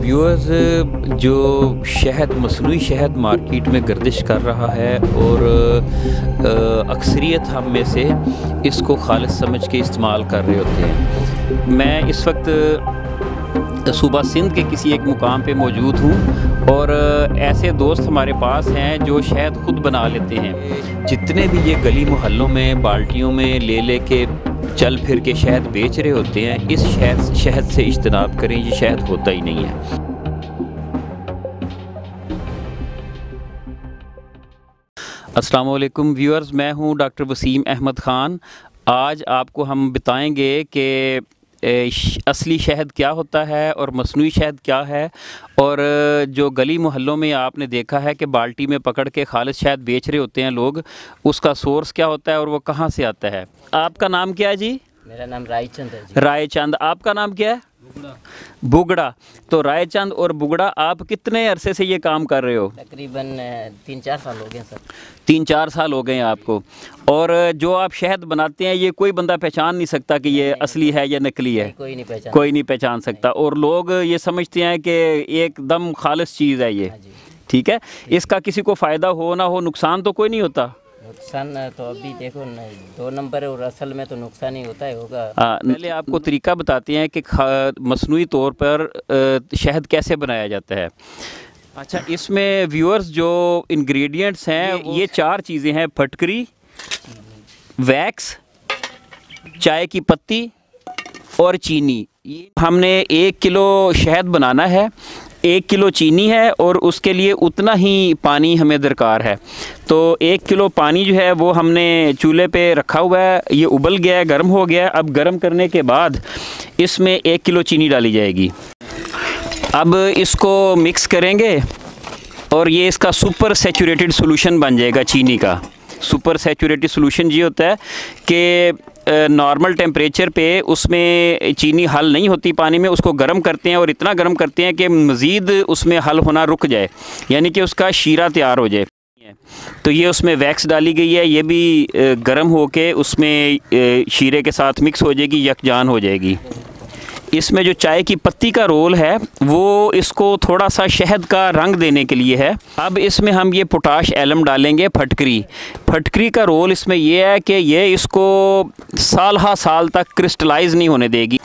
Viewers जो शहद मसनू शहद मार्केट में गर्दिश कर रहा है और अक्सरियत हम में से इसको खालिश समझ के इस्तेमाल कर रहे होते हैं। मैं इस वक्त सूबा सिंध के किसी एक मुकाम पे मौजूद हूँ और, ऐसे दोस्त हमारे पास हैं जो शहद ख़ुद बना लेते हैं। जितने भी ये गली मोहल्लों में, बाल्टियों में ले ले के चल फिर के शहद बेच रहे होते हैं। इस शहद शहद से इज्तनाब करें, ये शहद होता ही नहीं है। अस्सलाम व्यूअर्स, मैं हूँ डॉक्टर वसीम अहमद ख़ान। आज आपको हम बताएँगे कि असली शहद क्या होता है और मसनू शहद क्या है? और जो गली मोहल्लों में आपने देखा है कि बाल्टी में पकड़ के खालिश शहद बेच रहे होते हैं लोग उसका सोर्स क्या होता है और वो कहाँ से आता है? आपका नाम क्या है जी? मेरा नाम रायचंद है रायचंद। आपका नाम क्या है? बुगड़ा। तो रायचंद और बुगड़ा आप कितने अरसे से ये काम कर रहे हो? तकरीबन तीन चार साल हो गए सर। तीन चार साल हो गए हैं आपको। और जो आप शहद बनाते हैं ये कोई बंदा पहचान नहीं सकता कि ये असली है या नकली है। कोई नहीं पहचान कोई नहीं पहचान सकता। और लोग ये समझते हैं कि एकदम खालस चीज़ है ये। हाँ ठीक है? इसका किसी को फ़ायदा हो ना हो नुकसान तो कोई नहीं होता। नुकसान तो अभी देखो नहीं दो नंबर और असल में तो नुकसान ही होता ही होगा। आ, पहले आपको तरीका बताते हैं कि मसनू तौर पर शहद कैसे बनाया जाता है। अच्छा इसमें व्यूअर्स जो इंग्रेडिएंट्स हैं ये, ये चार चीज़ें हैं फटकरी वैक्स चाय की पत्ती और चीनी। हमने एक किलो शहद बनाना है। एक किलो चीनी है और उसके लिए उतना ही पानी हमें दरकार है। तो एक किलो पानी जो है, वो हमने चूल्हे पे रखा हुआ है। ये उबल गया है, गर्म हो गया है। अब गर्म करने के बाद इसमें एक किलो चीनी डाली जाएगी। अब इसको मिक्स करेंगे और ये इसका सुपर सेचूरेटेड सोलूशन बन जाएगा चीनी का। सुपर सेचूरेटेड सोलूशन ये होता है कि नॉर्मल टेम्परेचर पे उसमें चीनी हल नहीं होती पानी में, उसको गर्म करते हैं और इतना गर्म करते हैं कि मज़ीद उसमें हल होना रुक जाए, यानी कि उसका शीरा तैयार हो जाए। तो ये उसमें वैक्स डाली गई है, ये भी गर्म होके उसमें शीरे के साथ मिक्स हो जाएगी, यकजान हो जाएगी। इसमें जो चाय की पत्ती का रोल है, वो इसको थोड़ा सा शहद का रंग देने के लिए है। अब इसमें हम ये पोटाश एलम डालेंगे, फटकरी। फटकरी का रोल इसमें ये है कि ये इसको साल हा साल तक क्रिस्टलाइज नहीं होने देगी।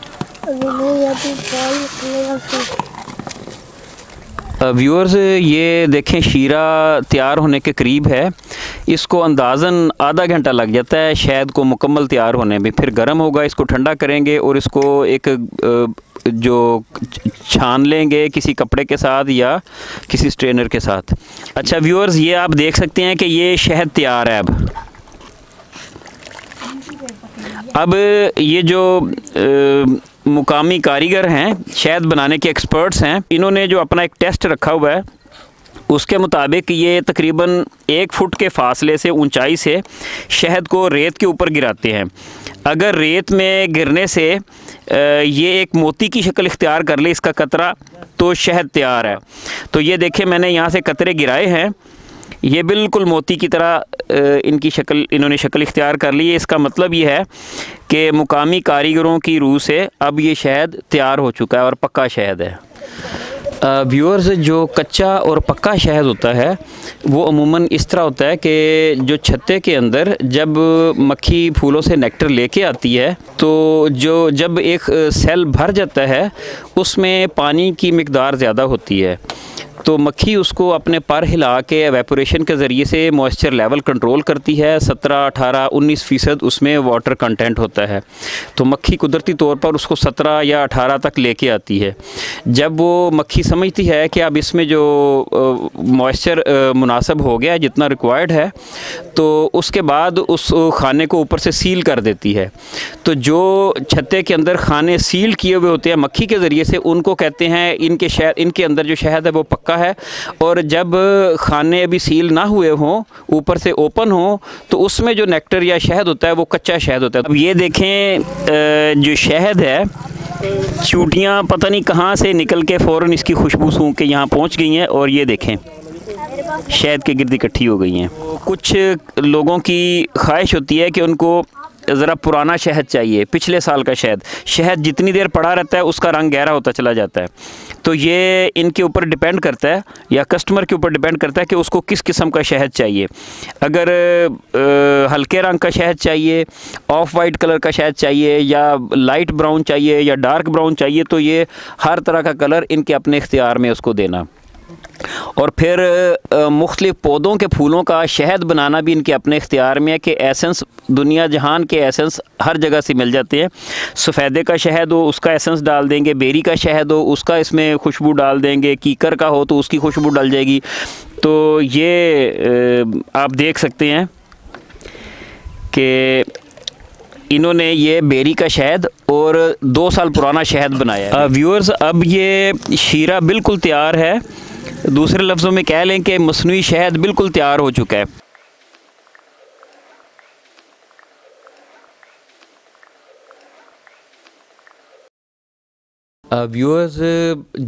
व्यूअर्स ये देखें, शीरा तैयार होने के करीब है। इसको अंदाज़न आधा घंटा लग जाता है शायद को मुकम्मल तैयार होने में। फिर गर्म होगा, इसको ठंडा करेंगे और इसको एक जो छान लेंगे किसी कपड़े के साथ या किसी स्ट्रेनर के साथ। अच्छा व्यूअर्स ये आप देख सकते हैं कि ये शहद तैयार है अब। अब ये जो मुकामी कारीगर हैं, शहद बनाने के एक्सपर्ट्स हैं। इन्होंने जो अपना एक टेस्ट रखा हुआ है, उसके मुताबिक ये तकरीबन एक फुट के फासले से ऊंचाई से शहद को रेत के ऊपर गिराते हैं। अगर रेत में गिरने से ये एक मोती की शक्ल इख्तियार कर ले, इसका कतरा तो शहद तैयार है। तो ये देखें मैंने यहाँ से कतरे गिराए हैं। ये बिल्कुल मोती की तरह इनकी शक्ल, इन्होंने शक्ल इख्तियार कर ली। है इसका मतलब ये है कि मुकामी कारीगरों की रूह से अब ये शहद तैयार हो चुका है और पक्का शहद है। व्यूअर्स जो कच्चा और पक्का शहद होता है, वो अमूमन इस तरह होता है कि जो छत्ते के अंदर जब मक्खी फूलों से नेक्टर लेके आती है तो जो, जब एक सेल भर जाता है, उसमें पानी की मकदार ज़्यादा होती है। तो मक्खी उसको अपने पर हिला के एवेपोरेशन के ज़रिए से मॉइस्चर लेवल कंट्रोल करती है। सत्रह, अठारह, उन्नीस फ़ीसद उसमें वाटर कंटेंट होता है। तो मक्खी कुदरती तौर पर उसको सत्रह या अठारह तक लेके आती है। जब वो मक्खी समझती है कि अब इसमें जो मॉइस्चर मुनासब हो गया, जितना रिक्वायर्ड है तो उसके बाद उस खाने को ऊपर से सील कर देती है। तो जो छत्ते के अंदर खाने सील किए हुए होते हैं मक्खी के ज़रिए से, उनको कहते हैं, इनके शहद इनके अंदर जो शहद है वो पक्का रखा है और जब खाने अभी सील ना हुए हों, ऊपर से ओपन हो तो उसमें जो नेक्टर या शहद होता है, वो कच्चा शहद होता है। अब ये देखें जो शहद है, चूटियाँ पता नहीं कहाँ से निकल के फ़ौर इसकी खुशबू सूँ के यहाँ पहुँच गई हैं, और ये देखें, शहद के गिरद इकट्ठी हो गई हैं। कुछ लोगों की ख्वाहिश होती है कि उनको ज़रा पुराना शहद चाहिए पिछले साल का शहद। शहद जितनी देर पड़ा रहता है उसका रंग गहरा होता चला जाता है। तो ये इनके ऊपर डिपेंड करता है या कस्टमर के ऊपर डिपेंड करता है कि उसको किस किस्म का शहद चाहिए। अगर आ, हल्के रंग का शहद चाहिए ऑफ़ वाइट कलर का शहद चाहिए या लाइट ब्राउन चाहिए या डार्क ब्राउन चाहिए तो ये हर तरह का कलर इनके अपने इख्तियार में उसको देना। और फिर मुख्तलिफ़ पौधों के फूलों का शहद बनाना भी इनके अपने इख्तियार में है कि एसेंस दुनिया जहान के एसेंस हर जगह से मिल जाते हैं। सफ़ेदे का शहद हो, उसका एसेंस डाल देंगे, बेरी का शहद हो, उसका इसमें खुशबू डाल देंगे, कीकर का हो तो उसकी खुशबू डल जाएगी। तो ये आप देख सकते हैं कि इन्होंने ये बेरी का शहद और दो साल पुराना शहद बनाया व्यूअर्स अब ये शीरा बिल्कुल तैयार है। दूसरे लफ्ज़ों में कह लें कि मसनू शहद बिल्कुल तैयार हो चुका है। व्यूअर्स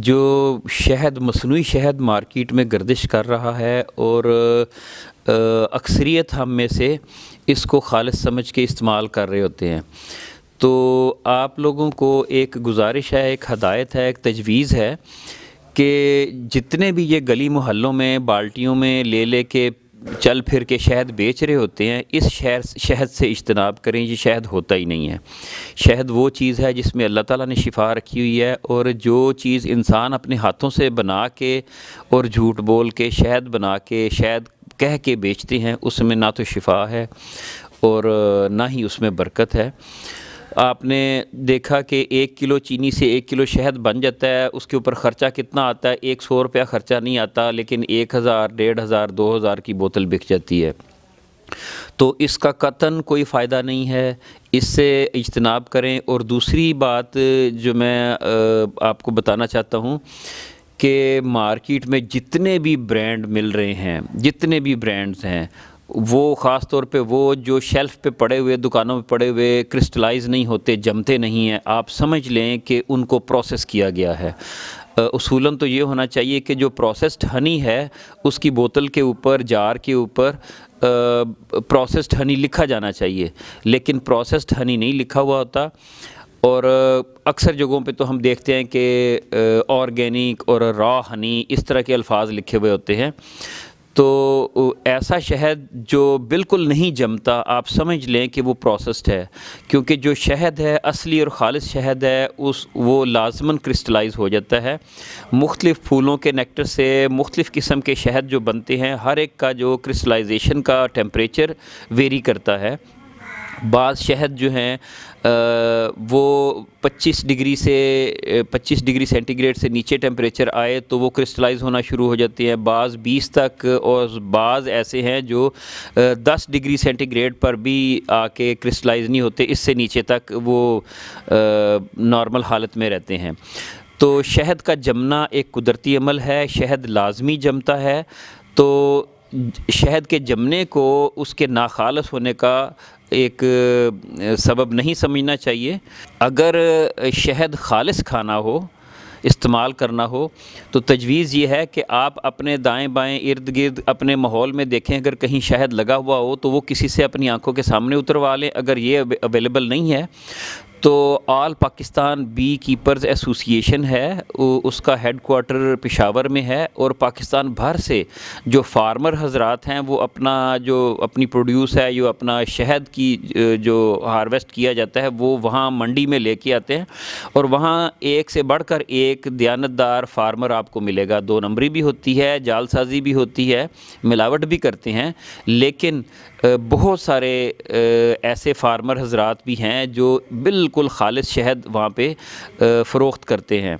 जो शहद मसनू शहद मार्केट में गर्दिश कर रहा है और अक्सरियत हम में से इसको खालिश समझ के इस्तेमाल कर रहे होते हैं। तो आप लोगों को एक गुजारिश है, एक हदायत है, एक तजवीज़ है कि जितने भी ये गली मोहल्लों में, बाल्टियों में ले ले के चल फिर के शहद बेच रहे होते हैं, इस शहर, शहद से इज्तनाब करें, ये शहद होता ही नहीं है। शहद वो चीज़ है जिसमें अल्लाह ताला ने शिफा रखी हुई है और जो चीज़ इंसान अपने हाथों से बना के और झूठ बोल के, शहद बना के, शहद कह के बेचते हैं, उसमें ना तो शिफा है और ना ही उसमें बरकत है। आपने देखा कि एक किलो चीनी से एक किलो शहद बन जाता है, उसके ऊपर ख़र्चा कितना आता है? एक सौ रुपया ख़र्चा नहीं आता, लेकिन एक हज़ार, डेढ़ हज़ार, दो हज़ार की बोतल बिक जाती है। तो इसका कतन कोई फ़ायदा नहीं है। इससे इज्तनाब करें। और दूसरी बात जो मैं आपको बताना चाहता हूँ कि मार्केट में जितने भी ब्रांड मिल रहे हैं, जितने भी ब्रांड्स हैं वो ख़ास तौर पे वो जो शेल्फ़ पे पड़े हुए, दुकानों में पड़े हुए क्रिस्टलाइज नहीं होते, जमते नहीं हैं, आप समझ लें कि उनको प्रोसेस किया गया है। उसूलन तो ये होना चाहिए कि जो प्रोसेस्ड हनी है, उसकी बोतल के ऊपर, जार के ऊपर प्रोसेस्ड हनी लिखा जाना चाहिए। लेकिन प्रोसेस्ड हनी नहीं लिखा हुआ होता और अक्सर जगहों पे तो हम देखते हैं कि ऑर्गेनिक और रॉ हनी इस तरह के अल्फाज लिखे हुए होते हैं। तो ऐसा शहद जो बिल्कुल नहीं जमता, आप समझ लें कि वो प्रोसेस्ड है। क्योंकि जो शहद है, असली और ख़ालिश शहद है, उस, वो लाजमन क्रिस्टलाइज हो जाता है। मुख्तलिफ़ फूलों के नेक्टर से मुख्तलिफ़ किस्म के शहद जो बनते हैं, हर एक का जो क्रिस्टलाइजेशन का टेम्परेचर वेरी करता है। बाज़ शहद जो हैं वो 25 डिग्री से 25 डिग्री सेंटीग्रेड से नीचे टेम्परेचर आए तो वो क्रिस्टलाइज होना शुरू हो जाती हैं। बाज़ 20 तक और बाज़ ऐसे हैं जो 10 डिग्री सेंटीग्रेड पर भी आके क्रिस्टलाइज नहीं होते। इससे नीचे तक वो नॉर्मल हालत में रहते हैं। तो शहद का जमना एक कुदरती अमल है, शहद लाजमी जमता है। तो शहद के जमने को उसके नाखालस होने का एक सबब नहीं समझना चाहिए। अगर शहद खालिस खाना हो, इस्तेमाल करना हो तो तजवीज़ ये है कि आप अपने दाएँ बाएँ इर्द गिर्द अपने माहौल में देखें, अगर कहीं शहद लगा हुआ हो तो वो किसी से अपनी आँखों के सामने उतरवा लें। अगर ये अवेलेबल नहीं है तो all Pakistan bee keepers association है उसका हेड क्वार्टर पिशावर में है और पाकिस्तान भर से जो फार्मर हजरात हैं, वो अपना जो अपनी प्रोड्यूस है, जो अपना शहद की जो हार्वेस्ट किया जाता है, वो वहाँ मंडी में लेके आते हैं और वहाँ एक से बढ़कर एक दयानतदार फार्मर आपको मिलेगा। दो नंबरी भी होती है, जालसाजी भी होती है, मिलावट भी करते हैं, लेकिन बहुत सारे ऐसे फार्मर हजरात भी हैं जो बिल्कुल खालिश शहद वहाँ पर फ़रोख्त करते हैं।